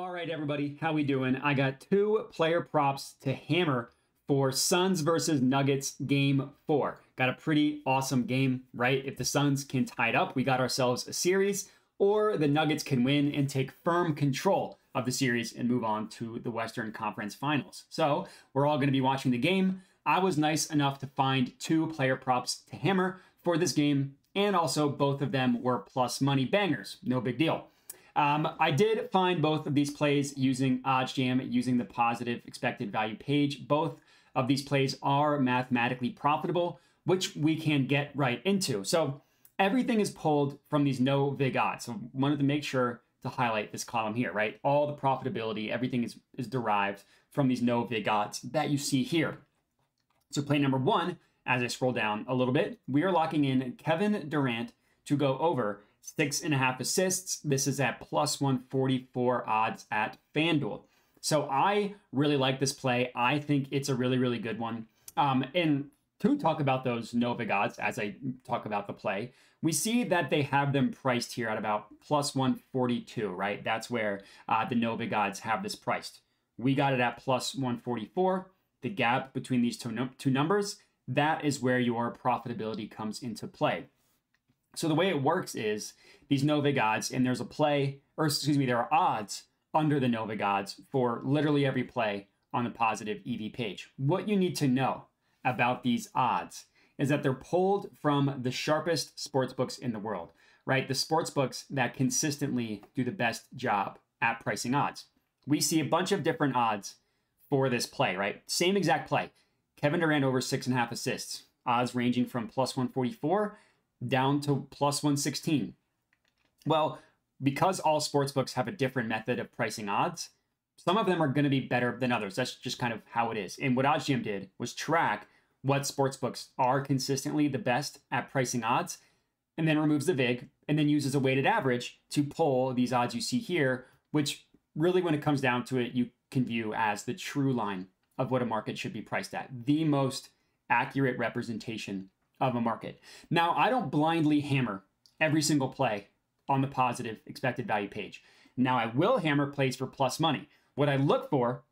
All right, everybody, how we doing? I got two player props to hammer for Suns versus Nuggets game four. Got a pretty awesome game, right? If the Suns can tie it up, we got ourselves a series, or the Nuggets can win and take firm control of the series and move on to the Western Conference Finals. So we're all going to be watching the game. I was nice enough to find two player props to hammer for this game, and also both of them were plus money bangers. No big deal. Um, I did find both of these plays using OddsJam, using the positive expected value page. Both of these plays are mathematically profitable, which we can get right into. So everything is pulled from these no vig odds. So wanted to make sure to highlight this column here, right? All the profitability, everything is, is derived from these no vig odds that you see here. So play number one, as I scroll down a little bit, we are locking in Kevin Durant to go over six and a half assists. This is at plus 144 odds at FanDuel. So I really like this play. I think it's a really, really good one. Um, and to talk about those Novig odds as I talk about the play, we see that they have them priced here at about plus 142, right? That's where uh, the Novig odds have this priced. We got it at plus 144. The gap between these two, num- two numbers, that is where your profitability comes into play. So the way it works is these Novig odds, and there's a play, or excuse me, there are odds under the Novig odds for literally every play on the positive EV page. What you need to know about these odds is that they're pulled from the sharpest sports books in the world, right? The sports books that consistently do the best job at pricing odds. We see a bunch of different odds for this play, right? Same exact play. Kevin Durant over six and a half assists, odds ranging from plus 144 down to plus 116. Well, because all sports books have a different method of pricing odds, some of them are going to be better than others. That's just kind of how it is. And what OddsJam did was track what sports books are consistently the best at pricing odds, and then removes the VIG, and then uses a weighted average to pull these odds you see here, which really, when it comes down to it, you can view as the true line of what a market should be priced at, the most accurate representation of a market. Now, I don't blindly hammer every single play on the positive expected value page. Now, I will hammer plays for plus money. What I look for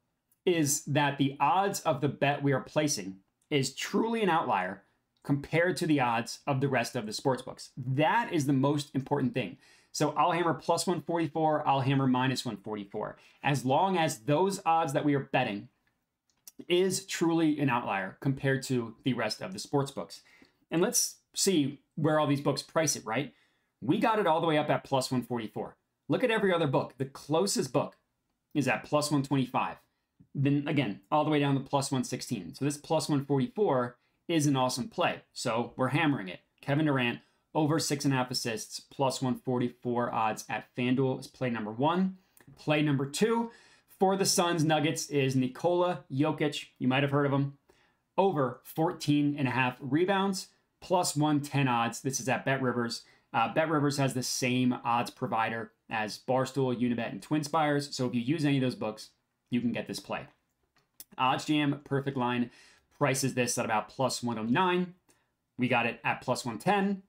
is that the odds of the bet we are placing is truly an outlier compared to the odds of the rest of the sports books. That is the most important thing. So I'll hammer plus 144, I'll hammer minus 144. As long as those odds that we are betting is truly an outlier compared to the rest of the sports books. And let's see where all these books price it, right? We got it all the way up at plus 144. Look at every other book. The closest book is at plus 125. Then again, all the way down to plus 116. So this plus 144 is an awesome play. So we're hammering it. Kevin Durant over six and a half assists, plus 144 odds at FanDuel is play number one. Play number two for the Suns Nuggets is Nikola Jokic. You might have heard of him. Over 14 and a half rebounds, plus 110 odds. This is at BetRivers. Uh, BetRivers has the same odds provider as Barstool, Unibet, and TwinSpires. So if you use any of those books, you can get this play. OddsJam Perfect Line prices this at about plus 109. We got it at plus 110.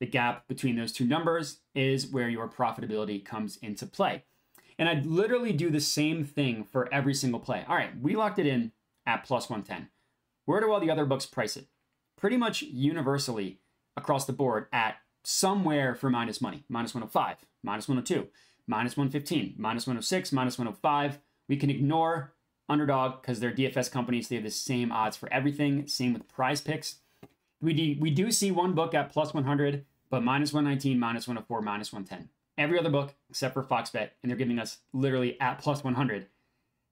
The gap between those two numbers is where your profitability comes into play. And I'd literally do the same thing for every single play. All right, we locked it in at plus 110. Where do all the other books price it? Pretty much universally across the board at somewhere for minus money. Minus 105, minus 102, minus 115, minus 106, minus 105. We can ignore underdog because they're DFS companies. They have the same odds for everything. Same with PrizePicks. We do, we do see one book at plus 100, but minus 119, minus 104, minus 110. Every other book, except for Fox Bet, and they're giving us literally at plus 100,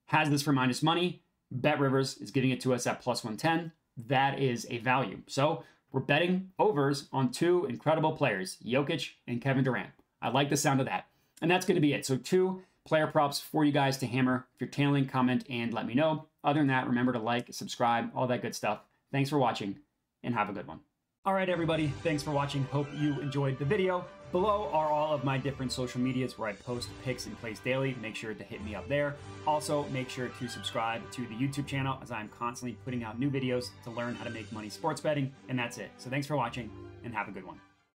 has this for minus money. BetRivers is giving it to us at plus 110. That is a value. So we're betting overs on two incredible players, Jokic and Kevin Durant. I like the sound of that. And that's going to be it. So, two player props for you guys to hammer. If you're tailing, comment and let me know. Other than that, remember to like, subscribe, all that good stuff. Thanks for watching and have a good one. All right, everybody, thanks for watching. Hope you enjoyed the video. Below are all of my different social medias where I post picks and plays daily. Make sure to hit me up there. Also, make sure to subscribe to the YouTube channel as I'm constantly putting out new videos to learn how to make money sports betting. And that's it. So thanks for watching and have a good one.